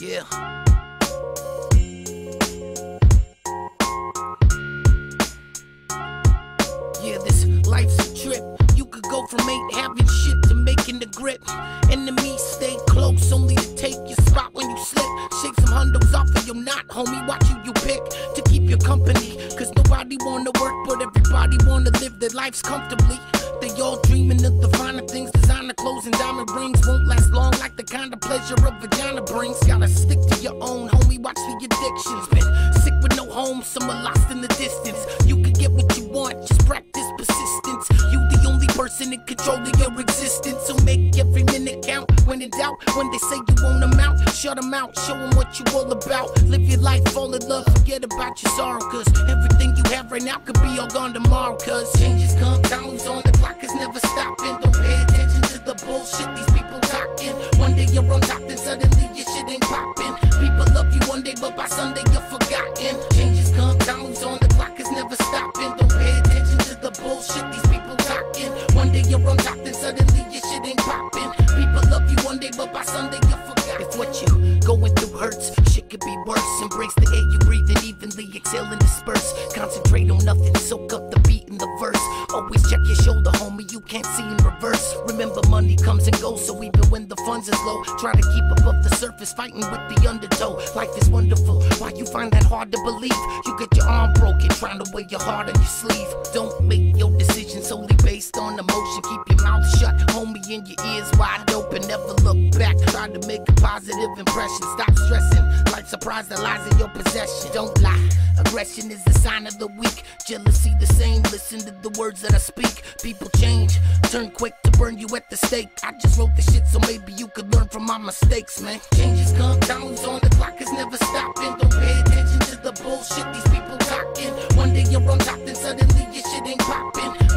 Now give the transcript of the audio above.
Yeah. Yeah, this life's a trip. You could go from ain't having shit to making the grip. Enemies stay close, only to take your spot when you slip. Shake some hundos off of your knot, homie. Watch who you pick to keep your company. Cause nobody wanna work, but everybody wanna live their lives comfortably. They all dreaming of the finer things, designer clothes and diamond rings won't last long like the kind of pleasure a vagina brings. Gotta stick to your own, homie. Watch the addictions. Been sick with no home, somewhere lost in the distance. You can in control of your existence, so make every minute count. When in doubt, when they say you won't amount, shut them out, show them what you all about. Live your life, fall in love, forget about your sorrow, cause everything you have right now could be all gone tomorrow, cause changes come, time's on, the clock is never stopping. Don't pay attention to the bullshit these people talking. One day you're on top, then suddenly your shit ain't popping. People love you one day, but by Sunday you're forgotten. Changes come, time's on, the popping. People love you one day, but by Sunday you're. If what you going through hurts, shit could be worse. Embrace the air you breathe and evenly exhale and disperse. Concentrate on nothing, soak up the beat in the verse. Always check your shoulder, homie, you can't see in reverse. Remember, money comes and goes, so even when the funds is low, try to keep above the surface, fighting with the undertow. Life is wonderful, why you find that hard to believe? You get your arm broken, trying to wear your heart on your sleeve. Don't make your decisions solely based on emotion. Keep your mouth shut, Virginia ears wide open, never look back. Try to make a positive impression. Stop stressing. Like surprise that lies in your possession. Don't lie. Aggression is the sign of the weak. Jealousy the same. Listen to the words that I speak. People change. Turn quick to burn you at the stake. I just wrote the shit so maybe you could learn from my mistakes, man. Changes come, times on the clock is never stopping. Don't pay attention to the bullshit these people talking. One day you're on top, then suddenly your shit ain't popping.